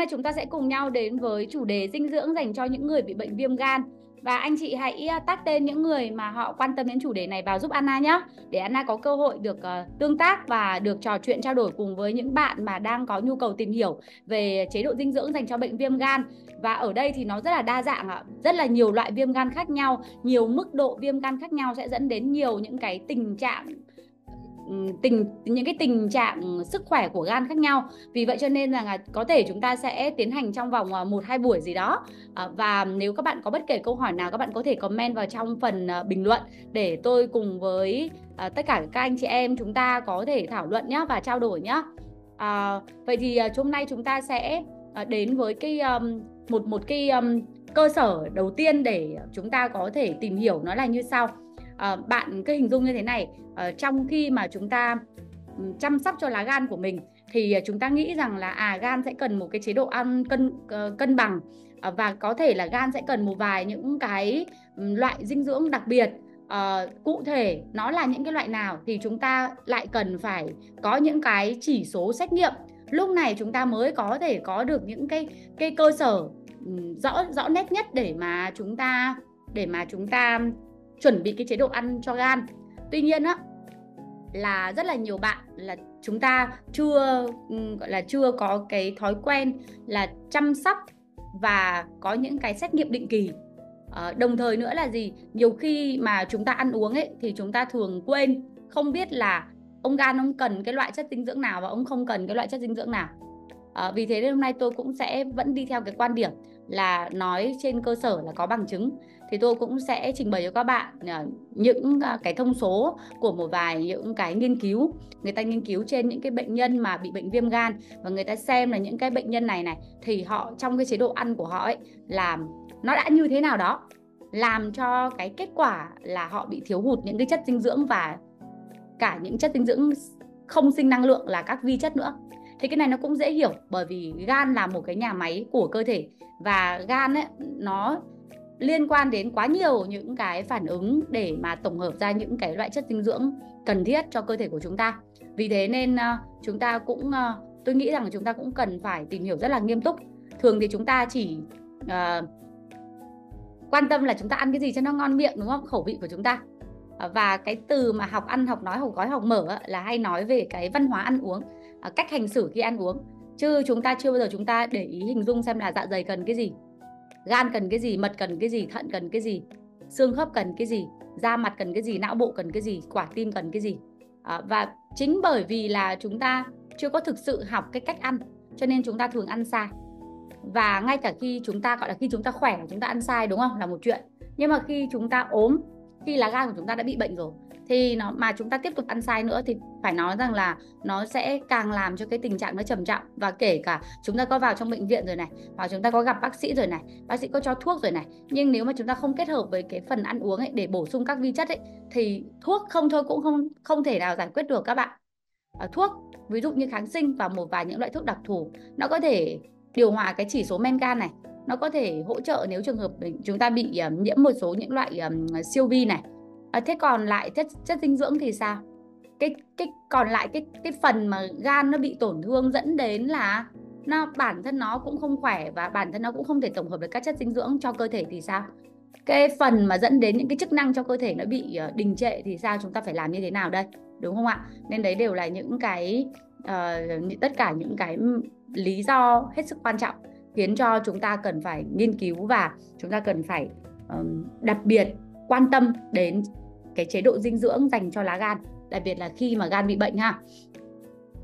nay chúng ta sẽ cùng nhau đến với chủ đề dinh dưỡng dành cho những người bị bệnh viêm gan. Và anh chị hãy à, tên những người mà họ quan tâm đến chủ đề này vào giúp Anna nhé Để Anna có cơ hội được uh, tương tác và được trò chuyện trao đổi cùng với những bạn mà đang có nhu cầu tìm hiểu về chế độ dinh dưỡng dành cho bệnh viêm gan. Và ở đây thì nó rất là đa dạng ạ. Rất là nhiều loại viêm gan khác nhau Nhiều mức độ viêm gan khác nhau sẽ dẫn đến nhiều những cái tình trạng tình những cái tình trạng sức khỏe của gan khác nhau. Vì vậy cho nên là có thể chúng ta sẽ tiến hành trong vòng à, một hai buổi gì đó. À, và nếu các bạn có bất kể câu hỏi nào các bạn có thể comment vào trong phần à, bình luận để tôi cùng với tất cả các anh chị em chúng ta có thể thảo luận nhé và trao đổi nhé à, vậy thì hôm nay chúng ta sẽ đến với cái um, một một cái um, cơ sở đầu tiên để chúng ta có thể tìm hiểu nó là như sau à, bạn cứ hình dung như thế này à, trong khi mà chúng ta ừ, chăm sóc cho lá gan của mình thì ờ, chúng ta nghĩ rằng là à gan sẽ cần một cái chế độ ăn cân cân bằng và có thể là gan sẽ cần một vài những cái ừ, loại dinh dưỡng đặc biệt. Uh, cụ thể nó là những cái loại nào thì chúng ta lại cần phải có những cái chỉ số xét nghiệm. Lúc này chúng ta mới có thể có được những cái cái cơ sở ừ, rõ rõ nét nhất để mà chúng ta để mà chúng ta chuẩn bị cái chế độ ăn cho gan. Tuy nhiên á là rất là nhiều bạn là chúng ta chưa ừ, gọi là chưa có cái thói quen là chăm sóc và có những cái xét nghiệm định kỳ. À, đồng thời nữa là gì? Nhiều khi mà chúng ta ăn uống ấy thì chúng ta thường quên không biết là ông gan ông cần cái loại chất dinh dưỡng nào và ông không cần cái loại chất dinh dưỡng nào. À, vì thế nên hôm nay tôi cũng sẽ vẫn đi theo cái quan điểm là nói trên cơ sở là có bằng chứng thì tôi cũng sẽ trình bày cho các bạn à, những à, cái thông số của một vài những cái nghiên cứu. Người ta nghiên cứu trên những cái bệnh nhân mà bị bệnh viêm gan và người ta xem là những cái bệnh nhân này này, thì họ, trong cái chế độ ăn của họ ấy là nó đã như thế nào đó, làm cho cái kết quả là họ bị thiếu hụt những cái chất dinh dưỡng và cả những chất dinh dưỡng không sinh năng lượng là các vi chất nữa. Thì cái này nó cũng dễ hiểu bởi vì gan là một cái nhà máy của cơ thể và gan ấy, nó liên quan đến quá nhiều những cái phản ứng để mà tổng hợp ra những cái loại chất dinh dưỡng cần thiết cho cơ thể của chúng ta. Vì thế nên uh, chúng ta cũng uh, tôi nghĩ rằng chúng ta cũng cần phải tìm hiểu rất là nghiêm túc. Thường thì chúng ta chỉ uh, quan tâm là chúng ta ăn cái gì cho nó ngon miệng đúng không? Khẩu vị của chúng ta. Và cái từ mà học ăn học nói học gói học mở là hay nói về cái văn hóa ăn uống cách hành xử khi ăn uống. Chứ chúng ta chưa bao giờ chúng ta để ý hình dung xem là dạ dày cần cái gì gan cần cái gì mật cần cái gì thận cần cái gì xương khớp cần cái gì da mặt cần cái gì não bộ cần cái gì quả tim cần cái gì. À, và chính bởi vì là chúng ta chưa có thực sự học cái cách ăn cho nên chúng ta thường ăn sai. Và ngay cả khi chúng ta gọi là khi chúng ta khỏe chúng ta ăn sai đúng không? Là một chuyện. Nhưng mà khi chúng ta ốm khi lá gan của chúng ta đã bị bệnh rồi thì nó mà chúng ta tiếp tục ăn sai nữa thì phải nói rằng là nó sẽ càng làm cho cái tình trạng nó trầm trọng. Và kể cả chúng ta có vào trong bệnh viện rồi này hoặc chúng ta có gặp bác sĩ rồi này bác sĩ có cho thuốc rồi này nhưng nếu mà chúng ta không kết hợp với cái phần ăn uống ấy để bổ sung các vi chất ấy thì thuốc không thôi cũng không không thể nào giải quyết được các bạn. À, thuốc ví dụ như kháng sinh và một vài những loại thuốc đặc thù nó có thể điều hòa cái chỉ số men gan này nó có thể hỗ trợ nếu trường hợp chúng ta bị uh, nhiễm một số những loại um, siêu vi này à, thế còn lại chất chất dinh dưỡng thì sao? Cái cái còn lại cái cái phần mà gan nó bị tổn thương dẫn đến là nó bản thân nó cũng không khỏe và bản thân nó cũng không thể tổng hợp được các chất dinh dưỡng cho cơ thể thì sao? Cái phần mà dẫn đến những cái chức năng cho cơ thể nó bị ờ, đình trệ thì sao? Chúng ta phải làm như thế nào đây? Đúng không ạ? Nên đấy đều là những cái uh, tất cả những cái lý do hết sức quan trọng khiến cho chúng ta cần phải nghiên cứu và chúng ta cần phải um, đặc biệt quan tâm đến cái chế độ dinh dưỡng dành cho lá gan đặc biệt là khi mà gan bị bệnh ha.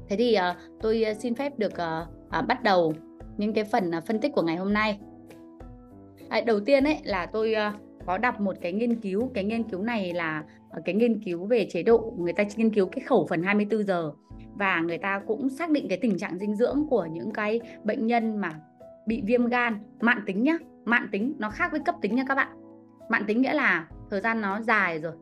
Thế thì uh, tôi ờ, xin phép được uh, uh, bắt đầu những cái phần uh, phân tích của ngày hôm nay. À, đầu tiên ấy là tôi uh, có đọc một cái nghiên cứu cái nghiên cứu này là uh, cái nghiên cứu về chế độ người ta nghiên cứu cái khẩu phần 24 giờ và người ta cũng xác định cái tình trạng dinh dưỡng của những cái bệnh nhân mà bị viêm gan mạn tính nhá. Mạn tính nó khác với cấp tính nha các bạn. Mạn tính nghĩa là thời gian nó dài rồi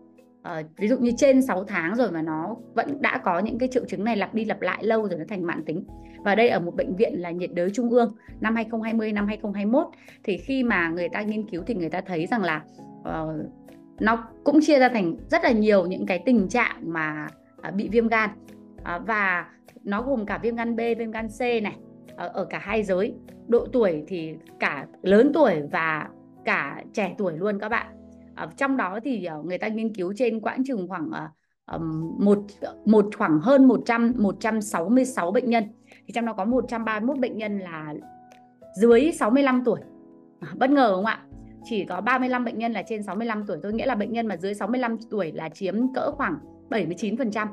uh, ví dụ như trên 6 tháng rồi mà nó vẫn đã có những cái triệu chứng này lặp đi lặp lại lâu rồi nó thành mạng tính. Và đây ở một bệnh viện là nhiệt đới trung ương năm 2020 năm 2021 thì khi mà người ta nghiên cứu thì người ta thấy rằng là uh, nó cũng chia ra thành rất là nhiều những cái tình trạng mà uh, bị viêm gan. Uh, và nó gồm cả viêm gan B, viêm gan C này ở cả hai giới. Độ tuổi thì cả lớn tuổi và cả trẻ tuổi luôn các bạn à, trong đó thì ờ, người ta nghiên cứu trên quãng chừng khoảng uh, một một khoảng hơn 100 166 bệnh nhân. Thì trong đó có 131 bệnh nhân là dưới 65 tuổi. À, bất ngờ không ạ? Chỉ có 35 bệnh nhân là trên 65 tuổi tôi nghĩa là bệnh nhân mà dưới 65 tuổi là chiếm cỡ khoảng 79%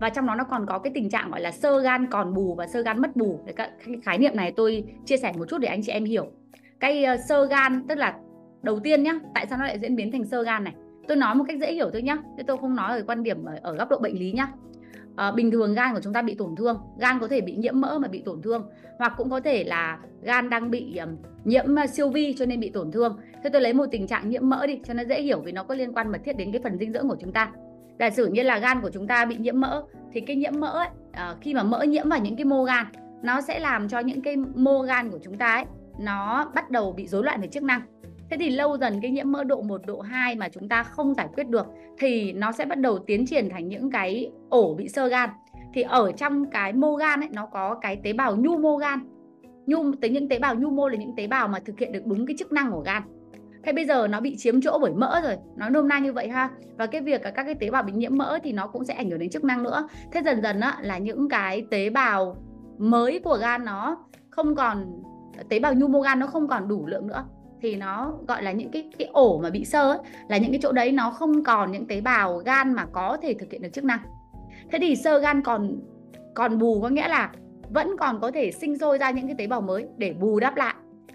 và trong đó nó còn có cái tình trạng gọi là sơ gan còn bù và sơ gan mất bù. Cái khái niệm này tôi chia sẻ một chút để anh chị em hiểu. Cái sơ gan tức là đầu tiên nhá tại sao nó lại diễn biến thành sơ gan này? Tôi nói một cách dễ hiểu thôi nhá chứ tôi không nói ở quan điểm ở, ở góc độ bệnh lý nhá. À, bình thường gan của chúng ta bị tổn thương gan có thể bị nhiễm mỡ mà bị tổn thương hoặc cũng có thể là gan đang bị um, nhiễm siêu vi cho nên bị tổn thương. Thế tôi lấy một tình trạng nhiễm mỡ đi cho nó dễ hiểu vì nó có liên quan mật thiết đến cái phần dinh dưỡng của chúng ta. Giả sử như là gan của chúng ta bị nhiễm mỡ thì cái nhiễm mỡ ấy, à, khi mà mỡ nhiễm vào những cái mô gan nó sẽ làm cho những cái mô gan của chúng ta ấy nó bắt đầu bị rối loạn về chức năng. Thế thì lâu dần cái nhiễm mỡ độ 1, độ 2 mà chúng ta không giải quyết được thì nó sẽ bắt đầu tiến triển thành những cái ổ bị sơ gan. Thì ở trong cái mô gan ấy nó có cái tế bào nhu mô gan. Nhu tới những tế bào nhu mô là những tế bào mà thực hiện được đúng cái chức năng của gan. Thế bây giờ nó bị chiếm chỗ bởi mỡ rồi, nó nôm na như vậy ha. Và cái việc các cái tế bào bị nhiễm mỡ thì nó cũng sẽ ảnh hưởng đến chức năng nữa. Thế dần dần á, là những cái tế bào mới của gan nó không còn tế bào nhu mô gan nó không còn đủ lượng nữa thì nó gọi là những cái cái ổ mà bị sơ ấy, là những cái chỗ đấy nó không còn những tế bào gan mà có thể thực hiện được chức năng. Thế thì sơ gan còn còn bù có nghĩa là vẫn còn có thể sinh sôi ra những cái tế bào mới để bù đắp lại.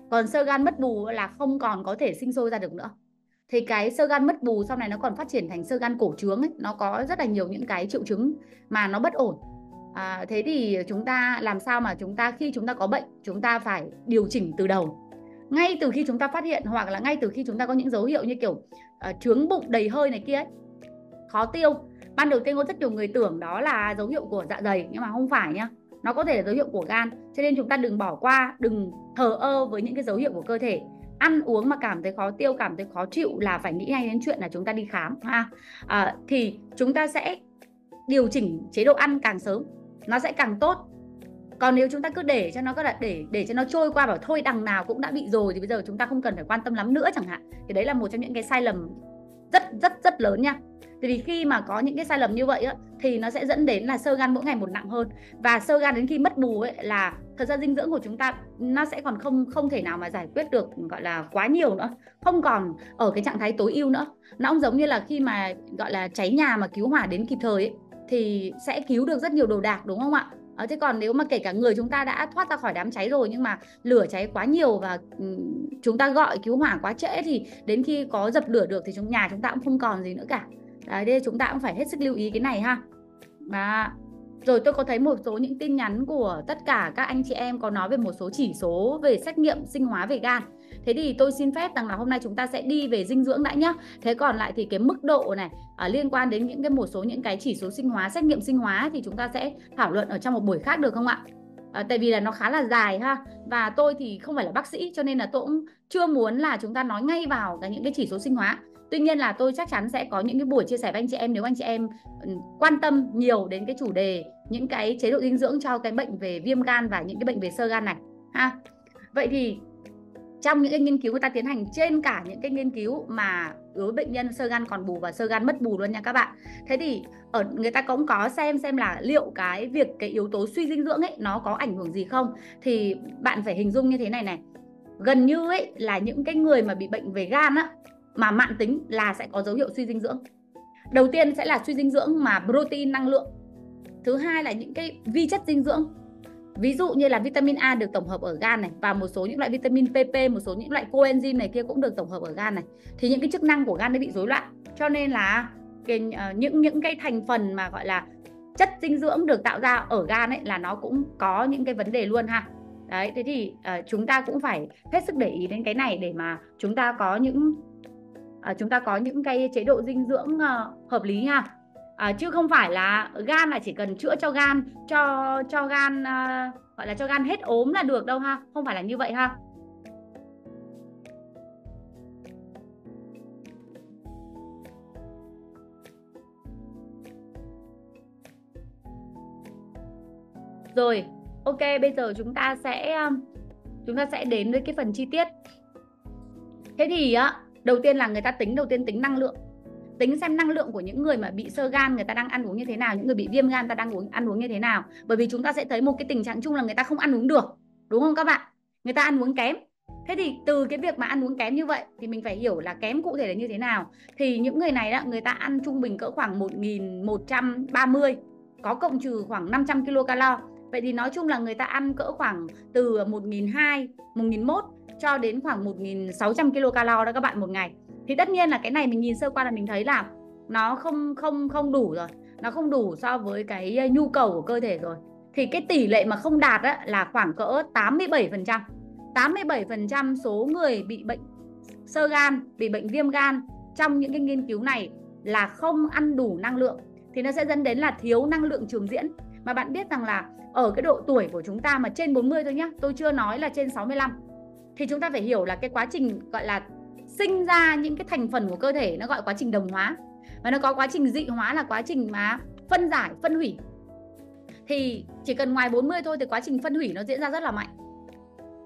Còn sơ gan mất bù là không còn có thể sinh sôi ra được nữa. Thì cái sơ gan mất bù sau này nó còn phát triển thành sơ gan cổ trướng ấy, nó có rất là nhiều những cái triệu chứng mà nó bất ổn. À, thế thì chúng ta làm sao mà chúng ta khi chúng ta có bệnh chúng ta phải điều chỉnh từ đầu ngay từ khi chúng ta phát hiện hoặc là ngay từ khi chúng ta có những dấu hiệu như kiểu uh, trướng bụng đầy hơi này kia ấy, khó tiêu. Ban đầu tiên có rất nhiều người tưởng đó là dấu hiệu của dạ dày nhưng mà không phải nhá. Nó có thể là dấu hiệu của gan. Cho nên chúng ta đừng bỏ qua đừng thờ ơ với những cái dấu hiệu của cơ thể. Ăn uống mà cảm thấy khó tiêu cảm thấy khó chịu là phải nghĩ ngay đến chuyện là chúng ta đi khám ha. À, thì chúng ta sẽ điều chỉnh chế độ ăn càng sớm nó sẽ càng tốt còn nếu chúng ta cứ để cho nó cứ là để để cho nó trôi qua bảo thôi đằng nào cũng đã bị rồi thì bây giờ chúng ta không cần phải quan tâm lắm nữa chẳng hạn. Thì đấy là một trong những cái sai lầm rất rất rất lớn nha. Thì vì khi mà có những cái sai lầm như vậy á, thì nó sẽ dẫn đến là sơ gan mỗi ngày một nặng hơn. Và sơ gan đến khi mất bù ấy là thật ra dinh dưỡng của chúng ta nó sẽ còn không không thể nào mà giải quyết được gọi là quá nhiều nữa. Không còn ở cái trạng thái tối ưu nữa. Nó cũng giống như là khi mà gọi là cháy nhà mà cứu hỏa đến kịp thời ấy, thì sẽ cứu được rất nhiều đồ đạc đúng không ạ? À, thế còn nếu mà kể cả người chúng ta đã thoát ra khỏi đám cháy rồi nhưng mà lửa cháy quá nhiều và ừ, chúng ta gọi cứu hỏa quá trễ thì đến khi có dập lửa được thì chúng nhà chúng ta cũng không còn gì nữa cả. Đấy đây chúng ta cũng phải hết sức lưu ý cái này ha. Và rồi tôi có thấy một số những tin nhắn của tất cả các anh chị em có nói về một số chỉ số về xét nghiệm sinh hóa về gan thế thì tôi xin phép rằng là hôm nay chúng ta sẽ đi về dinh dưỡng đã nhá. Thế còn lại thì cái mức độ này à, liên quan đến những cái một số những cái chỉ số sinh hóa xét nghiệm sinh hóa thì chúng ta sẽ thảo luận ở trong một buổi khác được không ạ? À, tại vì là nó khá là dài ha. Và tôi thì không phải là bác sĩ cho nên là tôi cũng chưa muốn là chúng ta nói ngay vào cái những cái chỉ số sinh hóa. Tuy nhiên là tôi chắc chắn sẽ có những cái buổi chia sẻ với anh chị em nếu anh chị em ừ, quan tâm nhiều đến cái chủ đề những cái chế độ dinh dưỡng cho cái bệnh về viêm gan và những cái bệnh về sơ gan này ha. Vậy thì trong những cái nghiên cứu người ta tiến hành trên cả những cái nghiên cứu mà đối với bệnh nhân sơ gan còn bù và sơ gan mất bù luôn nha các bạn. Thế thì ở, người ta cũng có xem xem là liệu cái việc cái yếu tố suy dinh dưỡng ấy, nó có ảnh hưởng gì không thì bạn phải hình dung như thế này này. Gần như ấy là những cái người mà bị bệnh về gan á, mà mạng tính là sẽ có dấu hiệu suy dinh dưỡng. Đầu tiên sẽ là suy dinh dưỡng mà protein năng lượng. Thứ hai là những cái vi chất dinh dưỡng Ví dụ như là vitamin A được tổng hợp ở gan này và một số những loại vitamin PP, một số những loại coenzyme này kia cũng được tổng hợp ở gan này. Thì những cái chức năng của gan nó bị rối loạn. Cho nên là cái, uh, những những cái thành phần mà gọi là chất dinh dưỡng được tạo ra ở gan ấy là nó cũng có những cái vấn đề luôn ha. Đấy, thế thì uh, chúng ta cũng phải hết sức để ý đến cái này để mà chúng ta có những uh, chúng ta có những cái chế độ dinh dưỡng uh, hợp lý ha à, chứ không phải là gan là chỉ cần chữa cho gan cho cho gan à, gọi là cho gan hết ốm là được đâu ha? Không phải là như vậy ha? Rồi ok bây giờ chúng ta sẽ ờ, chúng ta sẽ đến với cái phần chi tiết. Thế thì á đầu tiên là người ta tính đầu tiên tính năng lượng tính xem năng lượng của những người mà bị sơ gan, người ta đang ăn uống như thế nào, những người bị viêm gan ta đang uống, ăn uống như thế nào. Bởi vì chúng ta sẽ thấy một cái tình trạng chung là người ta không ăn uống được, đúng không các bạn? Người ta ăn uống kém. Thế thì từ cái việc mà ăn uống kém như vậy thì mình phải hiểu là kém cụ thể là như thế nào. Thì những người này đó, người ta ăn trung bình cỡ khoảng 1130 có cộng trừ khoảng 500 kcal vậy thì nói chung là người ta ăn cỡ khoảng từ 1200 1001 cho đến khoảng 1600 kcal đó các bạn một ngày thì tất nhiên là cái này mình nhìn sơ qua là mình thấy là nó không không không đủ rồi. Nó không đủ so với cái ờ, nhu cầu của cơ thể rồi. Thì cái tỷ lệ mà không đạt á, là khoảng cỡ 87% 87% số người bị bệnh sơ gan bị bệnh viêm gan trong những cái nghiên cứu này là không ăn đủ năng lượng. Thì nó sẽ dẫn đến là thiếu năng lượng trường diễn. Mà bạn biết rằng là ở cái độ tuổi của chúng ta mà trên 40 thôi nhá tôi chưa nói là trên 65 thì chúng ta phải hiểu là cái quá trình gọi là sinh ra những cái thành phần của cơ thể nó gọi quá trình đồng hóa. Và nó có quá trình dị hóa là quá trình mà phân giải, phân hủy. Thì chỉ cần ngoài 40 thôi thì quá trình phân hủy nó diễn ra rất là mạnh.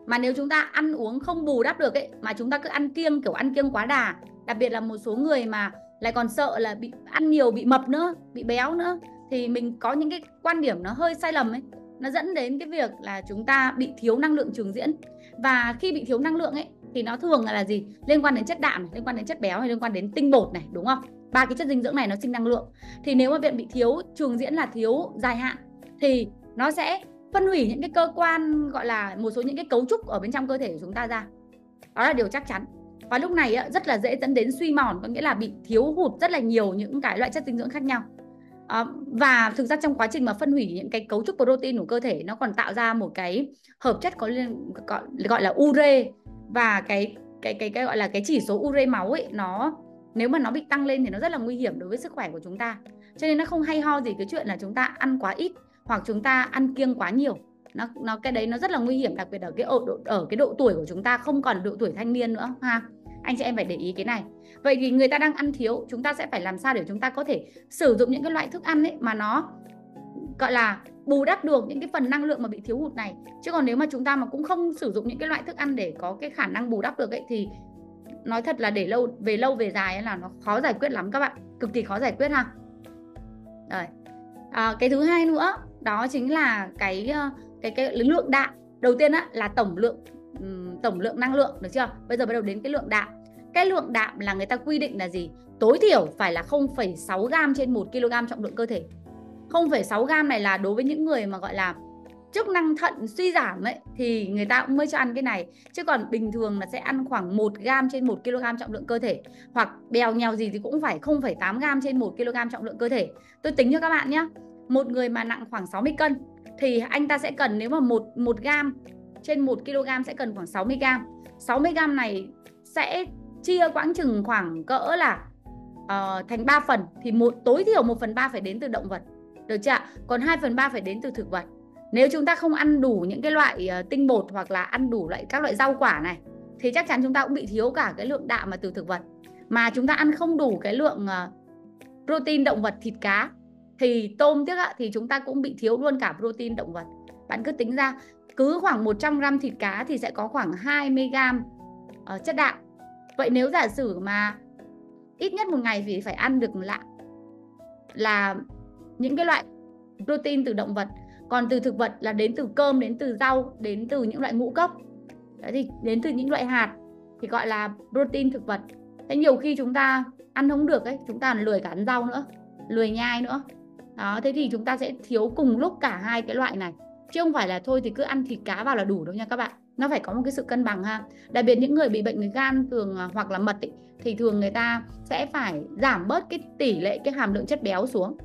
Mà nếu chúng ta ăn uống không bù đắp được ấy, mà chúng ta cứ ăn kiêng, kiểu ăn kiêng quá đà, đặc biệt là một số người mà lại còn sợ là bị ăn nhiều, bị mập nữa, bị béo nữa, thì mình có những cái quan điểm nó hơi sai lầm ấy. Nó dẫn đến cái việc là chúng ta bị thiếu năng lượng trường diễn. Và khi bị thiếu năng lượng ấy thì nó thường là, gì? Liên quan đến chất đạm này, liên quan đến chất béo hay liên quan đến tinh bột này đúng không? Ba cái chất dinh dưỡng này nó sinh năng lượng. Thì nếu mà viện bị thiếu trường diễn là thiếu dài hạn thì nó sẽ phân hủy những cái cơ quan gọi là một số những cái cấu trúc ở bên trong cơ thể của chúng ta ra. Đó là điều chắc chắn. Và lúc này rất là dễ dẫn đến suy mòn có nghĩa là bị thiếu hụt rất là nhiều những cái loại chất dinh dưỡng khác nhau à, và thực ra trong quá trình mà phân hủy những cái cấu trúc protein của cơ thể nó còn tạo ra một cái hợp chất có liên gọi, gọi là ure và cái cái cái cái gọi là cái chỉ số ure máu ấy nó nếu mà nó bị tăng lên thì nó rất là nguy hiểm đối với sức khỏe của chúng ta. Cho nên nó không hay ho gì cái chuyện là chúng ta ăn quá ít hoặc chúng ta ăn kiêng quá nhiều. Nó nó cái đấy nó rất là nguy hiểm đặc biệt ở cái ở, ở cái độ tuổi của chúng ta không còn độ tuổi thanh niên nữa ha? Anh chị em phải để ý cái này vậy thì người ta đang ăn thiếu chúng ta sẽ phải làm sao để chúng ta có thể sử dụng những cái loại thức ăn ấy mà nó gọi là bù đắp được những cái phần năng lượng mà bị thiếu hụt này. Chứ còn nếu mà chúng ta mà cũng không sử dụng những cái loại thức ăn để có cái khả năng bù đắp được ấy thì nói thật là để lâu về lâu về dài ấy là nó khó giải quyết lắm các bạn. Cực kỳ khó giải quyết ha. Rồi. À, cái thứ hai nữa đó chính là cái ờ, cái cái lượng đạm. Đầu tiên á là tổng lượng tổng lượng năng lượng được chưa? Bây giờ bắt đầu đến cái lượng đạm cái lượng đạm là người ta quy định là gì? Tối thiểu phải là 0,6 gram trên 1 kg trọng lượng cơ thể. 0,6 gram này là đối với những người mà gọi là chức năng thận suy giảm ấy thì người ta cũng mới cho ăn cái này. Chứ còn bình thường là sẽ ăn khoảng 1 gram trên 1 kg trọng lượng cơ thể hoặc bèo nhèo gì thì cũng phải 0,8 gram trên 1 kg trọng lượng cơ thể. Tôi tính cho các bạn nhé một người mà nặng khoảng 60 cân thì anh ta sẽ cần nếu mà 1 1 gram trên 1 kg sẽ cần khoảng 60 gram. 60 gram này sẽ chia quãng chừng khoảng cỡ là uh, thành 3 phần thì một tối thiểu 1 phần 3 phải đến từ động vật. Được chưa còn 2 phần 3 phải đến từ thực vật. Nếu chúng ta không ăn đủ những cái loại uh, tinh bột hoặc là ăn đủ loại các loại rau quả này thì chắc chắn chúng ta cũng bị thiếu cả cái lượng đạm mà từ thực vật. Mà chúng ta ăn không đủ cái lượng uh, protein động vật thịt cá thì tôm tiếc ạ thì chúng ta cũng bị thiếu luôn cả protein động vật. Bạn cứ tính ra cứ khoảng 100 gram thịt cá thì sẽ có khoảng 20 gram uh, chất đạm vậy nếu giả sử mà ít nhất một ngày thì phải ăn được lạ là những cái loại protein từ động vật, còn từ thực vật là đến từ cơm, đến từ rau, đến từ những loại ngũ cốc. Đấy thì đến từ những loại hạt thì gọi là protein thực vật. Thế nhiều khi chúng ta ăn không được ấy, chúng ta lười cả ăn rau nữa, lười nhai nữa. Đó, thế thì chúng ta sẽ thiếu cùng lúc cả hai cái loại này chứ không phải là thôi thì cứ ăn thịt cá vào là đủ đâu nha các bạn. Nó phải có một cái sự cân bằng ha. Đặc biệt những người bị bệnh gan thường à, hoặc là mật ý, thì thường người ta sẽ phải giảm bớt cái tỷ lệ cái hàm lượng chất béo xuống.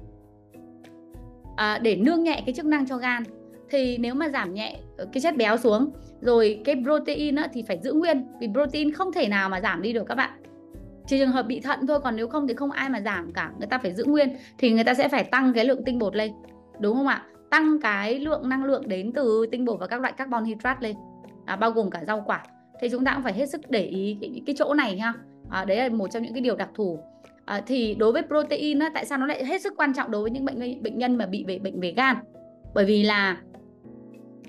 À, để nương nhẹ cái chức năng cho gan. Thì nếu mà giảm nhẹ ờ, cái chất béo xuống rồi cái protein á, thì phải giữ nguyên. Vì protein không thể nào mà giảm đi được các bạn. Chỉ trường hợp bị thận thôi còn nếu không thì không ai mà giảm cả. Người ta phải giữ nguyên thì người ta sẽ phải tăng cái lượng tinh bột lên. Đúng không ạ? Tăng cái lượng năng lượng đến từ tinh bột và các loại carbon hydrate lên à, bao gồm cả rau quả. Thì chúng ta cũng phải hết sức để ý cái, cái chỗ này ha à, đấy là một trong những cái điều đặc thù. À, thì đối với protein á, tại sao nó lại hết sức quan trọng đối với những bệnh bệnh nhân mà bị về bệnh về gan? Bởi vì là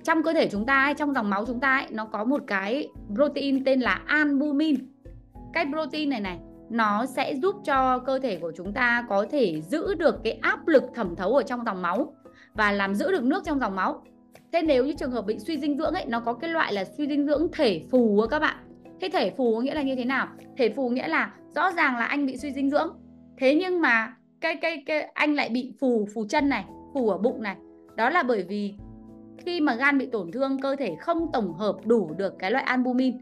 trong cơ thể chúng ta ấy, trong dòng máu chúng ta ấy, nó có một cái protein tên là albumin. Cái protein này này nó sẽ giúp cho cơ thể của chúng ta có thể giữ được cái áp lực thẩm thấu ở trong dòng máu và làm giữ được nước trong dòng máu. Thế nếu như trường hợp bị suy dinh dưỡng ấy nó có cái loại là suy dinh dưỡng thể phù các bạn. Thế thể phù nghĩa là như thế nào? Thể phù nghĩa là rõ ràng là anh bị suy dinh dưỡng. Thế nhưng mà cái cái cái anh lại bị phù phù chân này phù ở bụng này. Đó là bởi vì khi mà gan bị tổn thương cơ thể không tổng hợp đủ được cái loại albumin.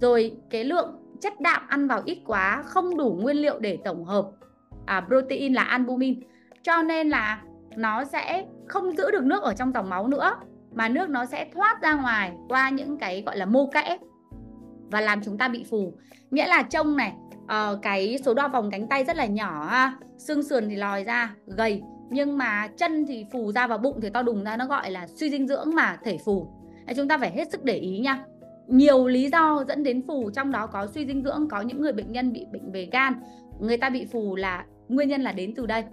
Rồi cái lượng chất đạm ăn vào ít quá không đủ nguyên liệu để tổng hợp à, protein là albumin. Cho nên là nó sẽ không giữ được nước ở trong dòng máu nữa mà nước nó sẽ thoát ra ngoài qua những cái gọi là mô kẽ và làm chúng ta bị phù. Nghĩa là trông này uh, cái số đo vòng cánh tay rất là nhỏ ha xương sườn thì lòi ra gầy nhưng mà chân thì phù ra vào bụng thì to đùng ra nó gọi là suy dinh dưỡng mà thể phù. Chúng ta phải hết sức để ý nha. Nhiều lý do dẫn đến phù trong đó có suy dinh dưỡng có những người bệnh nhân bị bệnh về gan. Người ta bị phù là nguyên nhân là đến từ đây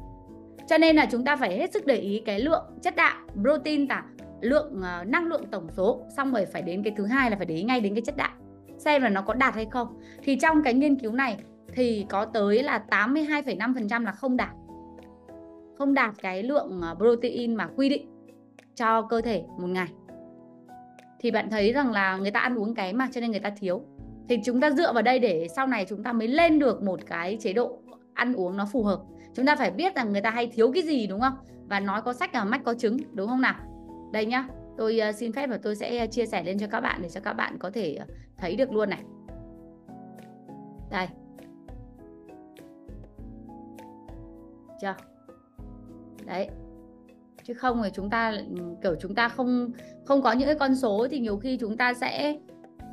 cho nên là chúng ta phải hết sức để ý cái lượng chất đạm protein và lượng uh, năng lượng tổng số. Xong rồi phải đến cái thứ hai là phải để ý ngay đến cái chất đạm. Xem là nó có đạt hay không. Thì trong cái nghiên cứu này thì có tới là 82,5% là không đạt. Không đạt cái lượng ờ, protein mà quy định cho cơ thể một ngày. Thì bạn thấy rằng là người ta ăn uống kém mà cho nên người ta thiếu. Thì chúng ta dựa vào đây để sau này chúng ta mới lên được một cái chế độ ăn uống nó phù hợp chúng ta phải biết rằng người ta hay thiếu cái gì, đúng không? Và nói có sách là mách có trứng đúng không nào? Đây nhá, tôi ờ, xin phép và tôi sẽ ờ, chia sẻ lên cho các bạn để cho các bạn có thể ờ, thấy được luôn này. Đây. Chưa? Đấy. Chứ không thì chúng ta, kiểu, chúng ta không không có những cái con số thì nhiều khi chúng ta sẽ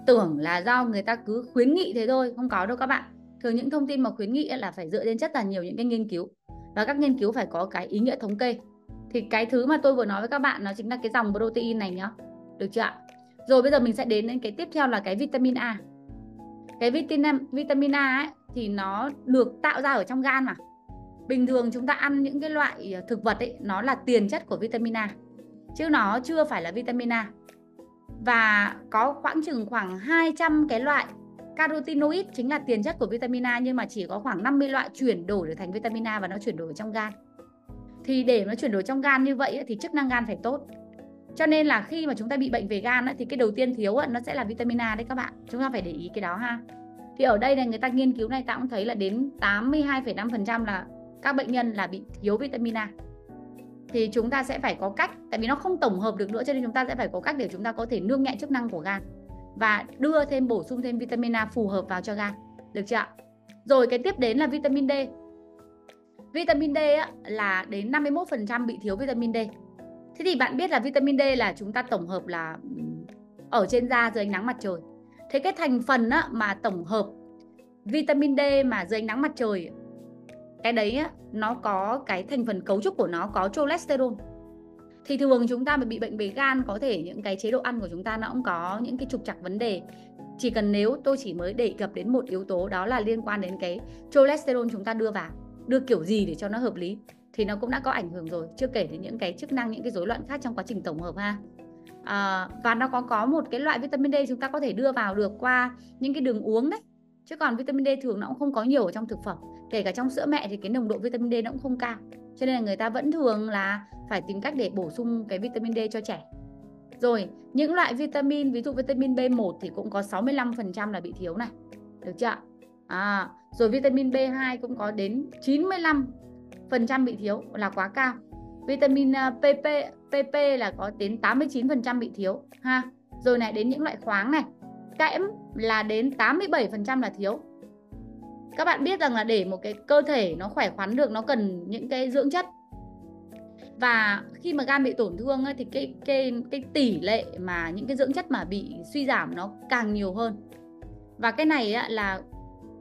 tưởng là do người ta cứ khuyến nghị thế thôi. Không có đâu các bạn thường những thông tin mà khuyến nghị là phải dựa trên rất là nhiều những cái nghiên cứu và các nghiên cứu phải có cái ý nghĩa thống kê. Thì cái thứ mà tôi vừa nói với các bạn nó chính là cái dòng protein này nhá. Được chưa ạ? Rồi bây giờ mình sẽ đến đến cái tiếp theo là cái vitamin A. Cái vitamin vitamin A ấy, thì nó được tạo ra ở trong gan mà. Bình thường chúng ta ăn những cái loại à, thực vật ấy nó là tiền chất của vitamin A chứ nó chưa phải là vitamin A. Và có khoảng chừng khoảng 200 cái loại carotenoid chính là tiền chất của vitamin A nhưng mà chỉ có khoảng 50 loại chuyển đổi được thành vitamin A và nó chuyển đổi trong gan. Thì để nó chuyển đổi trong gan như vậy thì chức năng gan phải tốt. Cho nên là khi mà chúng ta bị bệnh về gan thì cái đầu tiên thiếu nó sẽ là vitamin A đấy các bạn. Chúng ta phải để ý cái đó ha. Thì ở đây này người ta nghiên cứu này ta cũng thấy là đến 82,5% là các bệnh nhân là bị thiếu vitamin A. Thì chúng ta sẽ phải có cách tại vì nó không tổng hợp được nữa cho nên chúng ta sẽ phải có cách để chúng ta có thể nương nhẹ chức năng của gan và đưa thêm bổ sung thêm vitamin A phù hợp vào cho gan. Được chưa ạ? Rồi cái tiếp đến là vitamin D. Vitamin D á, là đến 51% bị thiếu vitamin D. Thế thì bạn biết là vitamin D là chúng ta tổng hợp là ở trên da dưới ánh nắng mặt trời. Thế cái thành phần á, mà tổng hợp vitamin D mà dưới ánh nắng mặt trời cái đấy á, nó có cái thành phần cấu trúc của nó có cholesterol thì thường chúng ta mà bị bệnh về gan có thể những cái chế độ ăn của chúng ta nó cũng có những cái trục trặc vấn đề. Chỉ cần nếu tôi chỉ mới đề cập đến một yếu tố đó là liên quan đến cái cholesterol chúng ta đưa vào đưa kiểu gì để cho nó hợp lý thì nó cũng đã có ảnh hưởng rồi. Chưa kể đến những cái chức năng những cái rối loạn khác trong quá trình tổng hợp ha. À, và nó có có một cái loại vitamin D chúng ta có thể đưa vào được qua những cái đường uống đấy. Chứ còn vitamin D thường nó cũng không có nhiều ở trong thực phẩm. Kể cả trong sữa mẹ thì cái nồng độ vitamin D nó cũng không cao cho nên là người ta vẫn thường là phải tìm cách để bổ sung cái vitamin D cho trẻ. Rồi những loại vitamin ví dụ vitamin B1 thì cũng có 65% là bị thiếu này. Được chưa à, rồi vitamin B2 cũng có đến 95% bị thiếu là quá cao. Vitamin à, PP PP là có đến 89% bị thiếu ha? Rồi này đến những loại khoáng này. Kẽm là đến 87% là thiếu các bạn biết rằng là để một cái cơ thể nó khỏe khoắn được nó cần những cái dưỡng chất. Và khi mà gan bị tổn thương ấy, thì cái cái cái tỷ lệ mà những cái dưỡng chất mà bị suy giảm nó càng nhiều hơn. Và cái này ấy, là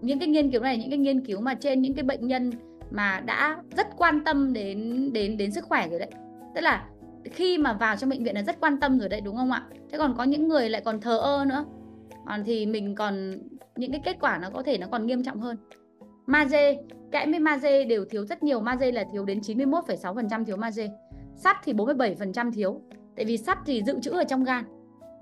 những cái nghiên cứu này những cái nghiên cứu mà trên những cái bệnh nhân mà đã rất quan tâm đến đến đến sức khỏe rồi đấy. Tức là khi mà vào trong bệnh viện là rất quan tâm rồi đấy đúng không ạ? Thế còn có những người lại còn thờ ơ nữa. Còn thì mình còn những cái kết quả nó có thể nó còn nghiêm trọng hơn. Magie kẽm với magie đều thiếu rất nhiều magie là thiếu đến 91,6% thiếu magie. Sắt thì 47% thiếu tại vì sắt thì dự trữ ở trong gan.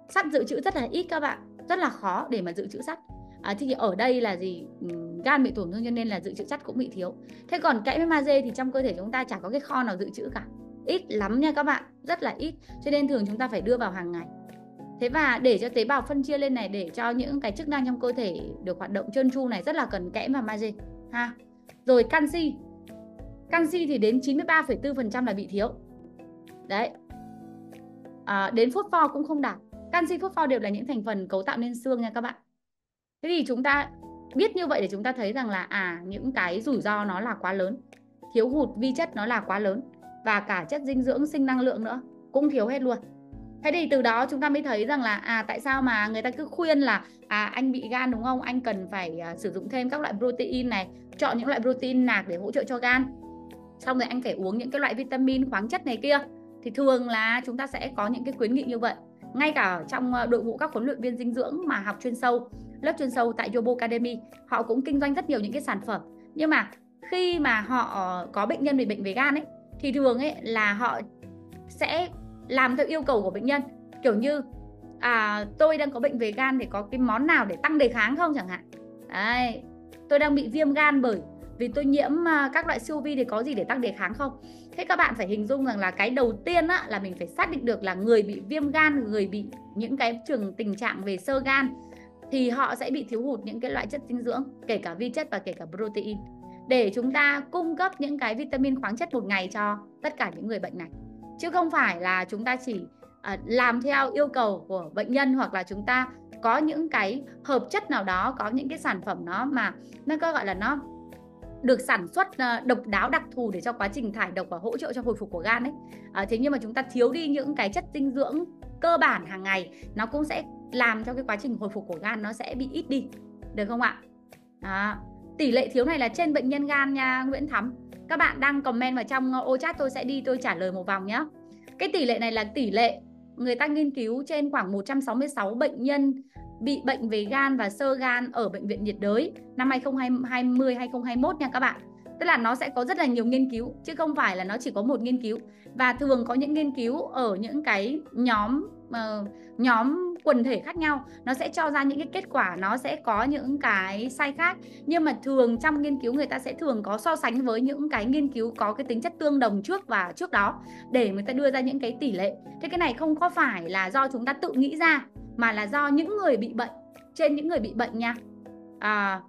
Sắt dự trữ rất là ít các bạn rất là khó để mà dự trữ sắt. À, thì ở đây là gì? Ừ, gan bị tổn thương cho nên là dự trữ sắt cũng bị thiếu. Thế còn kẽm với magie thì trong cơ thể chúng ta chả có cái kho nào dự trữ cả. Ít lắm nha các bạn rất là ít. Cho nên thường chúng ta phải đưa vào hàng ngày thế và để cho tế bào phân chia lên này để cho những cái chức năng trong cơ thể được hoạt động trơn tru này rất là cần kẽm và magie ha. Rồi canxi. Canxi thì đến 93,4% là bị thiếu. Đấy. À, đến phốt pho cũng không đạt. Canxi phốt pho đều là những thành phần cấu tạo nên xương nha các bạn. Thế thì chúng ta biết như vậy để chúng ta thấy rằng là à những cái rủi ro nó là quá lớn thiếu hụt vi chất nó là quá lớn và cả chất dinh dưỡng sinh năng lượng nữa cũng thiếu hết luôn thế thì từ đó chúng ta mới thấy rằng là à tại sao mà người ta cứ khuyên là à anh bị gan đúng không? Anh cần phải à, sử dụng thêm các loại protein này chọn những loại protein nạc để hỗ trợ cho gan. Xong rồi anh phải uống những cái loại vitamin khoáng chất này kia. Thì thường là chúng ta sẽ có những cái khuyến nghị như vậy. Ngay cả trong ờ, đội ngũ các huấn luyện viên dinh dưỡng mà học chuyên sâu lớp chuyên sâu tại Yobo Academy họ cũng kinh doanh rất nhiều những cái sản phẩm. Nhưng mà khi mà họ có bệnh nhân bị bệnh về gan ấy thì thường ấy là họ sẽ làm theo yêu cầu của bệnh nhân. Kiểu như à tôi đang có bệnh về gan thì có cái món nào để tăng đề kháng không chẳng hạn. Đấy tôi đang bị viêm gan bởi vì tôi nhiễm à, các loại siêu vi thì có gì để tăng đề kháng không? Thế các bạn phải hình dung rằng là cái đầu tiên á, là mình phải xác định được là người bị viêm gan người bị những cái trường tình trạng về sơ gan thì họ sẽ bị thiếu hụt những cái loại chất dinh dưỡng kể cả vi chất và kể cả protein. Để chúng ta cung cấp những cái vitamin khoáng chất một ngày cho tất cả những người bệnh này chứ không phải là chúng ta chỉ uh, làm theo yêu cầu của bệnh nhân hoặc là chúng ta có những cái hợp chất nào đó có những cái sản phẩm nó mà nó có gọi là nó được sản xuất ờ, độc đáo đặc thù để cho quá trình thải độc và hỗ trợ cho hồi phục của gan ấy. À, thế nhưng mà chúng ta thiếu đi những cái chất dinh dưỡng cơ bản hàng ngày nó cũng sẽ làm cho cái quá trình hồi phục của gan nó sẽ bị ít đi. Được không ạ? À, tỷ lệ thiếu này là trên bệnh nhân gan nha Nguyễn Thắm các bạn đang comment vào trong ờ, ô chat tôi sẽ đi tôi trả lời một vòng nhé cái tỷ lệ này là tỷ lệ người ta nghiên cứu trên khoảng 166 bệnh nhân bị bệnh về gan và sơ gan ở bệnh viện nhiệt đới năm 2020 2021 nha các bạn. Tức là nó sẽ có rất là nhiều nghiên cứu chứ không phải là nó chỉ có một nghiên cứu và thường có những nghiên cứu ở những cái nhóm uh, nhóm quần thể khác nhau nó sẽ cho ra những cái kết quả nó sẽ có những cái sai khác. Nhưng mà thường trong nghiên cứu người ta sẽ thường có so sánh với những cái nghiên cứu có cái tính chất tương đồng trước và trước đó để người ta đưa ra những cái tỷ lệ. Thế cái này không có phải là do chúng ta tự nghĩ ra mà là do những người bị bệnh trên những người bị bệnh nha. À,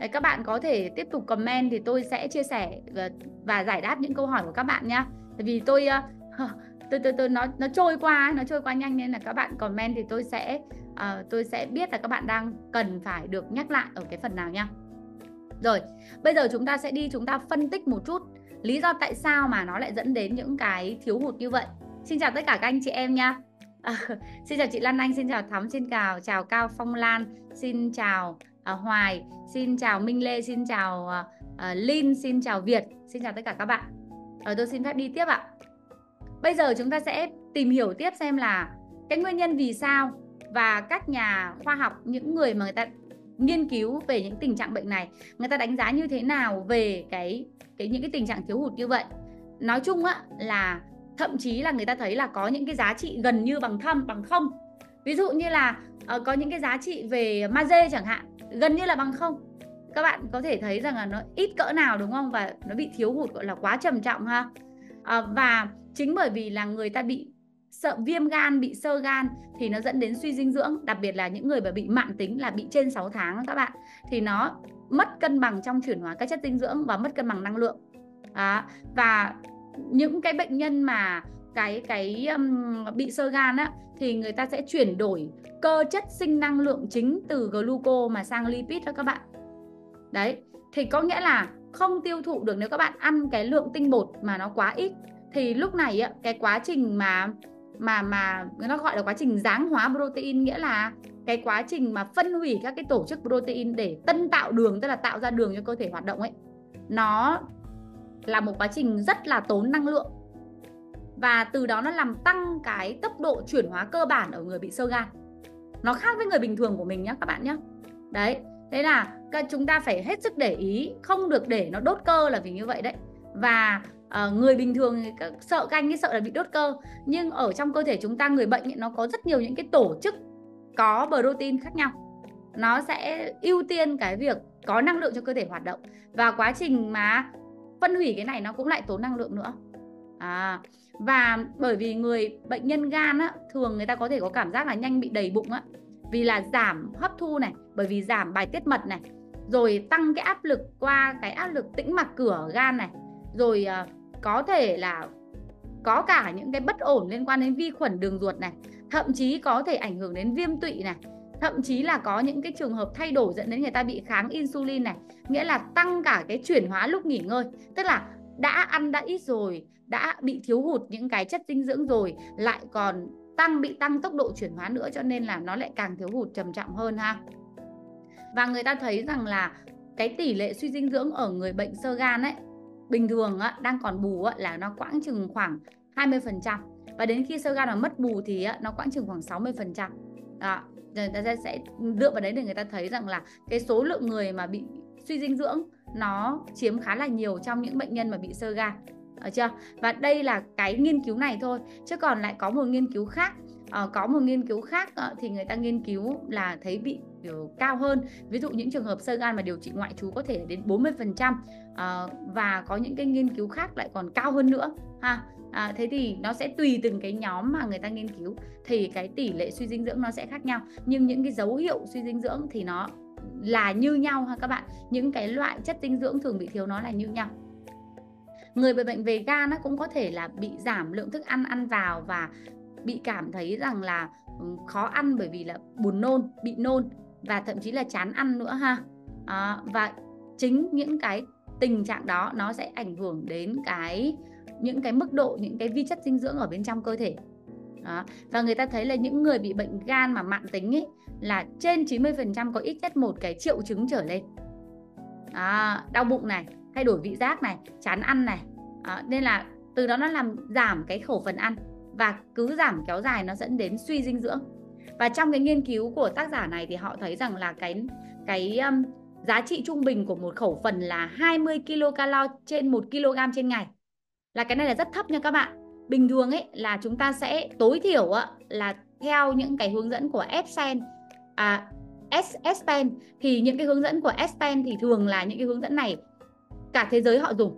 Đấy, các bạn có thể tiếp tục comment thì tôi sẽ chia sẻ và, và giải đáp những câu hỏi của các bạn nha. Tại vì tôi uh, tôi tôi tôi nó nó trôi qua nó trôi qua nhanh nên là các bạn comment thì tôi sẽ uh, tôi sẽ biết là các bạn đang cần phải được nhắc lại ở cái phần nào nha. Rồi, bây giờ chúng ta sẽ đi chúng ta phân tích một chút lý do tại sao mà nó lại dẫn đến những cái thiếu hụt như vậy. Xin chào tất cả các anh chị em nha. À, xin chào chị Lan Anh, xin chào Thắm, xin chào chào Cao Phong Lan, xin chào uh, Hoài, xin chào Minh Lê, xin chào uh, Linh, xin chào Việt, xin chào tất cả các bạn. Rồi tôi xin phép đi tiếp ạ. Bây giờ chúng ta sẽ tìm hiểu tiếp xem là cái nguyên nhân vì sao và các nhà khoa học những người mà người ta nghiên cứu về những tình trạng bệnh này người ta đánh giá như thế nào về cái cái những cái tình trạng thiếu hụt như vậy. Nói chung á là thậm chí là người ta thấy là có những cái giá trị gần như bằng thâm bằng không. Ví dụ như là uh, có những cái giá trị về magie chẳng hạn gần như là bằng không. Các bạn có thể thấy rằng là nó ít cỡ nào đúng không? Và nó bị thiếu hụt gọi là quá trầm trọng ha à, và chính bởi vì là người ta bị sợ viêm gan bị sơ gan thì nó dẫn đến suy dinh dưỡng đặc biệt là những người mà bị mạng tính là bị trên 6 tháng các bạn thì nó mất cân bằng trong chuyển hóa các chất dinh dưỡng và mất cân bằng năng lượng. À, và những cái bệnh nhân mà cái cái um, bị sơ gan á thì người ta sẽ chuyển đổi cơ chất sinh năng lượng chính từ gluco mà sang lipid đó các bạn. Đấy thì có nghĩa là không tiêu thụ được nếu các bạn ăn cái lượng tinh bột mà nó quá ít, thì lúc này cái quá trình mà mà mà nó gọi là quá trình giáng hóa protein nghĩa là cái quá trình mà phân hủy các cái tổ chức protein để tân tạo đường, tức là tạo ra đường cho cơ thể hoạt động ấy, nó là một quá trình rất là tốn năng lượng. Và từ đó nó làm tăng cái tốc độ chuyển hóa cơ bản ở người bị sơ gan. Nó khác với người bình thường của mình nhé các bạn nhé đấy thế là chúng ta phải hết sức để ý không được để nó đốt cơ là vì như vậy đấy. Và uh, người bình thường sợ canh cái sợ là bị đốt cơ. Nhưng ở trong cơ thể chúng ta người bệnh ấy, nó có rất nhiều những cái tổ chức có protein khác nhau. Nó sẽ ưu tiên cái việc có năng lượng cho cơ thể hoạt động. Và quá trình mà phân hủy cái này nó cũng lại tốn năng lượng nữa. À, và bởi vì người bệnh nhân gan á, thường người ta có thể có cảm giác là nhanh bị đầy bụng á vì là giảm hấp thu này bởi vì giảm bài tiết mật này rồi tăng cái áp lực qua cái áp lực tĩnh mạch cửa gan này rồi uh, có thể là có cả những cái bất ổn liên quan đến vi khuẩn đường ruột này thậm chí có thể ảnh hưởng đến viêm tụy này thậm chí là có những cái trường hợp thay đổi dẫn đến người ta bị kháng insulin này nghĩa là tăng cả cái chuyển hóa lúc nghỉ ngơi. Tức là đã ăn đã ít rồi đã bị thiếu hụt những cái chất dinh dưỡng rồi lại còn tăng bị tăng tốc độ chuyển hóa nữa cho nên là nó lại càng thiếu hụt trầm trọng hơn ha. Và người ta thấy rằng là cái tỷ lệ suy dinh dưỡng ở người bệnh sơ gan ấy bình thường á, đang còn bù á, là nó quãng chừng khoảng 20% và đến khi sơ gan mà mất bù thì á, nó quãng chừng khoảng 60% đó người ta sẽ dựa vào đấy để người ta thấy rằng là cái số lượng người mà bị suy dinh dưỡng nó chiếm khá là nhiều trong những bệnh nhân mà bị sơ gan ở chưa? Và đây là cái nghiên cứu này thôi chứ còn lại có một nghiên cứu khác. À, có một nghiên cứu khác à, thì người ta nghiên cứu là thấy bị kiểu cao hơn. Ví dụ những trường hợp sơ gan mà điều trị ngoại trú có thể đến 40% à, và có những cái nghiên cứu khác lại còn cao hơn nữa ha? À, thế thì nó sẽ tùy từng cái nhóm mà người ta nghiên cứu thì cái tỷ lệ suy dinh dưỡng nó sẽ khác nhau. Nhưng những cái dấu hiệu suy dinh dưỡng thì nó là như nhau ha các bạn? Những cái loại chất dinh dưỡng thường bị thiếu nó là như nhau người bị bệnh về gan nó cũng có thể là bị giảm lượng thức ăn ăn vào và bị cảm thấy rằng là ừ, khó ăn bởi vì là buồn nôn bị nôn và thậm chí là chán ăn nữa ha à, và chính những cái tình trạng đó nó sẽ ảnh hưởng đến cái những cái mức độ những cái vi chất dinh dưỡng ở bên trong cơ thể đó. và người ta thấy là những người bị bệnh gan mà mạng tính ấy là trên 90% có ít nhất một cái triệu chứng trở lên à, đau bụng này thay đổi vị giác này chán ăn này. À, nên là từ đó nó làm giảm cái khẩu phần ăn và cứ giảm kéo dài nó dẫn đến suy dinh dưỡng. Và trong cái nghiên cứu của tác giả này thì họ thấy rằng là cái cái um, giá trị trung bình của một khẩu phần là 20 kcal trên 1 kg trên ngày. Là cái này là rất thấp nha các bạn. Bình thường ấy là chúng ta sẽ tối thiểu á, là theo những cái hướng dẫn của Epsen à, S Espen. Thì những cái hướng dẫn của Espen thì thường là những cái hướng dẫn này cả thế giới họ dùng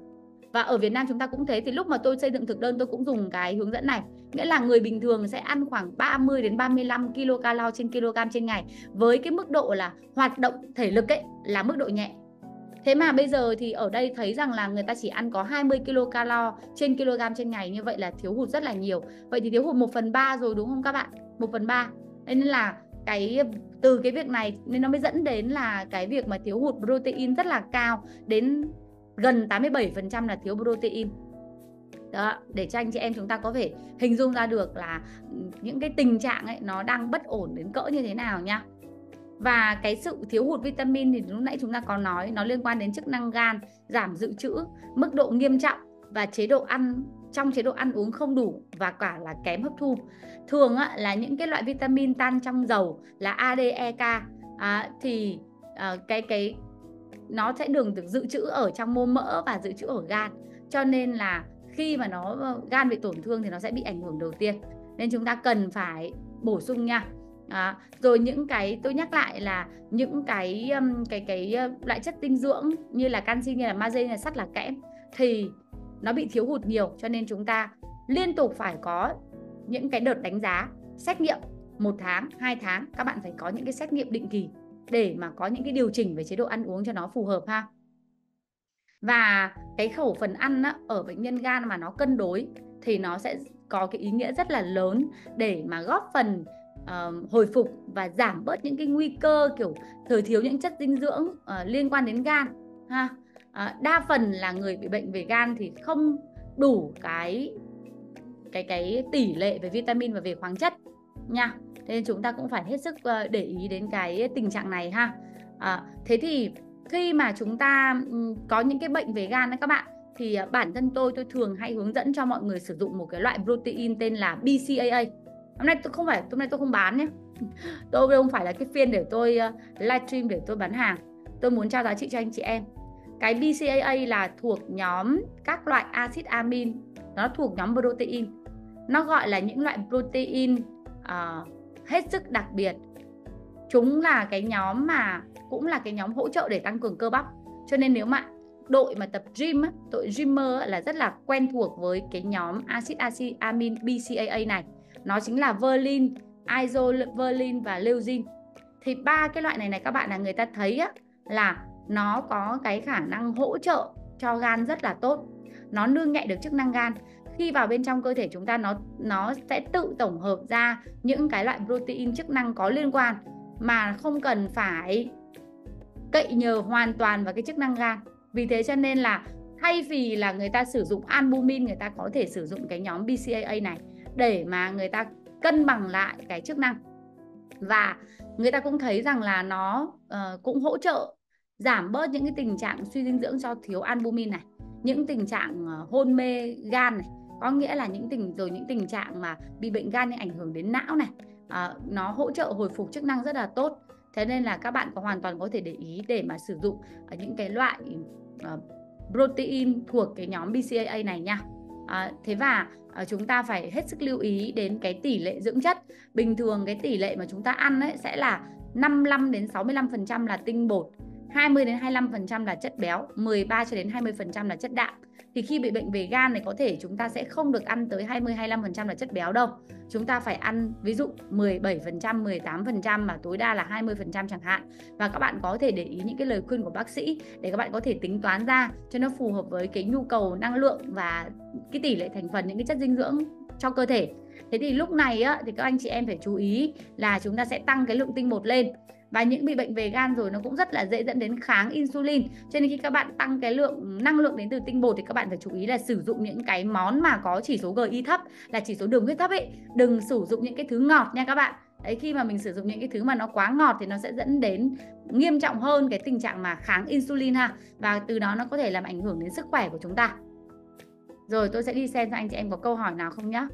và ở Việt Nam chúng ta cũng thế, thì lúc mà tôi xây dựng thực đơn tôi cũng dùng cái hướng dẫn này nghĩa là người bình thường sẽ ăn khoảng 30 đến 35 kcal trên kg trên ngày, với cái mức độ là hoạt động thể lực ấy, là mức độ nhẹ Thế mà bây giờ thì ở đây thấy rằng là người ta chỉ ăn có 20 kcal trên kg trên ngày, như vậy là thiếu hụt rất là nhiều. Vậy thì thiếu hụt 1 phần 3 rồi đúng không các bạn? 1 phần 3. Nên là cái, từ cái việc này, nên nó mới dẫn đến là cái việc mà thiếu hụt protein rất là cao, đến gần 87% là thiếu protein. Đó, để cho anh chị em chúng ta có thể hình dung ra được là ừ, những cái tình trạng ấy nó đang bất ổn đến cỡ như thế nào nha và cái sự thiếu hụt vitamin thì lúc nãy chúng ta có nói nó liên quan đến chức năng gan giảm dự trữ mức độ nghiêm trọng và chế độ ăn trong chế độ ăn uống không đủ và cả là kém hấp thu. Thường á, là những cái loại vitamin tan trong dầu là ADEK à, thì à, cái cái nó sẽ đường được dự trữ ở trong mô mỡ và dự trữ ở gan. Cho nên là khi mà nó ờ, gan bị tổn thương thì nó sẽ bị ảnh hưởng đầu tiên. Nên chúng ta cần phải bổ sung nha. À, rồi những cái tôi nhắc lại là những cái cái cái ờ, loại chất dinh dưỡng như là canxi như là magie như là sắt là kẽm thì nó bị thiếu hụt nhiều. Cho nên chúng ta liên tục phải có những cái đợt đánh giá xét nghiệm một tháng hai tháng. Các bạn phải có những cái xét nghiệm định kỳ để mà có những cái điều chỉnh về chế độ ăn uống cho nó phù hợp ha. Và cái khẩu phần ăn á, ở bệnh nhân gan mà nó cân đối thì nó sẽ có cái ý nghĩa rất là lớn để mà góp phần uh, hồi phục và giảm bớt những cái nguy cơ kiểu thừa thiếu những chất dinh dưỡng uh, liên quan đến gan ha. Uh, đa phần là người bị bệnh về gan thì không đủ cái cái cái tỷ lệ về vitamin và về khoáng chất nha thế nên chúng ta cũng phải hết sức ờ, để ý đến cái tình trạng này ha. À, thế thì khi mà chúng ta có những cái bệnh về gan đó các bạn thì ờ, bản thân tôi tôi thường hay hướng dẫn cho mọi người sử dụng một cái loại protein tên là BCAA hôm nay tôi không phải hôm nay tôi không bán nhé. Tôi không phải là cái phiên để tôi livestream để tôi bán hàng. Tôi muốn trao giá trị cho anh chị em. Cái BCAA là thuộc nhóm các loại axit amin. Nó thuộc nhóm protein. Nó gọi là những loại protein uh, hết sức đặc biệt. Chúng là cái nhóm mà cũng là cái nhóm hỗ trợ để tăng cường cơ bắp. Cho nên nếu mà đội mà tập gym đội gymmer là rất là quen thuộc với cái nhóm acid acid amin BCAA này. Nó chính là verlin, isoverlin và leucine. thì ba cái loại này này các bạn là người ta thấy á, là nó có cái khả năng hỗ trợ cho gan rất là tốt. Nó nương nhạy được chức năng gan khi vào bên trong cơ thể chúng ta nó nó sẽ tự tổng hợp ra những cái loại protein chức năng có liên quan mà không cần phải cậy nhờ hoàn toàn vào cái chức năng gan. Vì thế cho nên là thay vì là người ta sử dụng albumin người ta có thể sử dụng cái nhóm BCAA này để mà người ta cân bằng lại cái chức năng. Và người ta cũng thấy rằng là nó uh, cũng hỗ trợ giảm bớt những cái tình trạng suy dinh dưỡng do thiếu albumin này những tình trạng uh, hôn mê gan này có nghĩa là những tình rồi những tình trạng mà bị bệnh gan ảnh hưởng đến não này à, nó hỗ trợ hồi phục chức năng rất là tốt. Thế nên là các bạn có hoàn toàn có thể để ý để mà sử dụng ở những cái loại uh, protein thuộc cái nhóm BCAA này nha. À, thế và à, chúng ta phải hết sức lưu ý đến cái tỷ lệ dưỡng chất. Bình thường cái tỷ lệ mà chúng ta ăn ấy sẽ là 55 đến 65% là tinh bột 20 đến 25% là chất béo 13 cho đến 20% là chất đạm thì khi bị bệnh về gan này có thể chúng ta sẽ không được ăn tới 20 25% là chất béo đâu. Chúng ta phải ăn ví dụ 17%, 18% mà tối đa là 20% chẳng hạn. Và các bạn có thể để ý những cái lời khuyên của bác sĩ để các bạn có thể tính toán ra cho nó phù hợp với cái nhu cầu năng lượng và cái tỷ lệ thành phần những cái chất dinh dưỡng cho cơ thể. Thế thì lúc này á, thì các anh chị em phải chú ý là chúng ta sẽ tăng cái lượng tinh bột lên và những bị bệnh về gan rồi nó cũng rất là dễ dẫn đến kháng insulin. Cho nên khi các bạn tăng cái lượng, năng lượng đến từ tinh bột thì các bạn phải chú ý là sử dụng những cái món mà có chỉ số GI thấp, là chỉ số đường huyết thấp ấy. Đừng sử dụng những cái thứ ngọt nha các bạn. Đấy, khi mà mình sử dụng những cái thứ mà nó quá ngọt thì nó sẽ dẫn đến nghiêm trọng hơn cái tình trạng mà kháng insulin ha. Và từ đó nó có thể làm ảnh hưởng đến sức khỏe của chúng ta. Rồi, tôi sẽ đi xem cho anh chị em có câu hỏi nào không nhé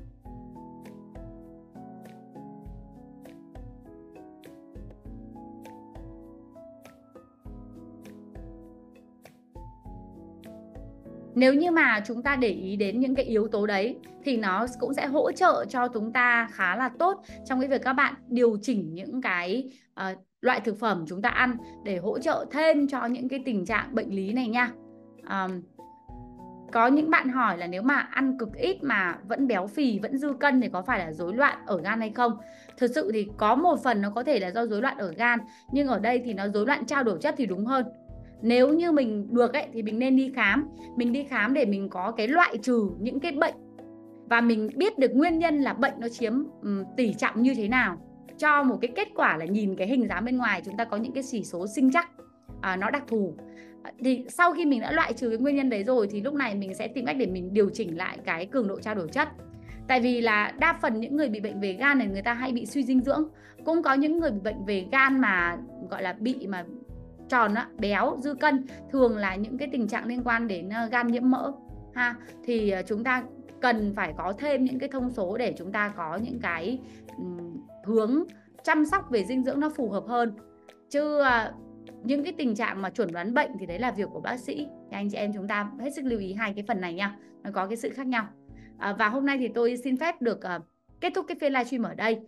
nếu như mà chúng ta để ý đến những cái yếu tố đấy thì nó cũng sẽ hỗ trợ cho chúng ta khá là tốt trong cái việc các bạn điều chỉnh những cái uh, loại thực phẩm chúng ta ăn để hỗ trợ thêm cho những cái tình trạng bệnh lý này nha. Um, có những bạn hỏi là nếu mà ăn cực ít mà vẫn béo phì vẫn dư cân thì có phải là rối loạn ở gan hay không? Thực sự thì có một phần nó có thể là do rối loạn ở gan nhưng ở đây thì nó rối loạn trao đổi chất thì đúng hơn nếu như mình được ấy thì mình nên đi khám. Mình đi khám để mình có cái loại trừ những cái bệnh. Và mình biết được nguyên nhân là bệnh nó chiếm um, tỷ trọng như thế nào. Cho một cái kết quả là nhìn cái hình dáng bên ngoài chúng ta có những cái chỉ số sinh chắc à, nó đặc thù. À, thì sau khi mình đã loại trừ cái nguyên nhân đấy rồi thì lúc này mình sẽ tìm cách để mình điều chỉnh lại cái cường độ trao đổi chất. Tại vì là đa phần những người bị bệnh về gan này người ta hay bị suy dinh dưỡng. Cũng có những người bị bệnh về gan mà gọi là bị mà tròn á, béo dư cân thường là những cái tình trạng liên quan đến ờ, gan nhiễm mỡ ha. Thì ờ, chúng ta cần phải có thêm những cái thông số để chúng ta có những cái hướng chăm sóc về dinh dưỡng nó phù hợp hơn. Chứ ờ, những cái tình trạng mà chuẩn đoán bệnh thì đấy là việc của bác sĩ. Thì anh chị em chúng ta hết sức lưu ý hai cái phần này nha nó có cái sự khác nhau. À, và hôm nay thì tôi xin phép được uh, kết thúc cái phiên livestream ở đây.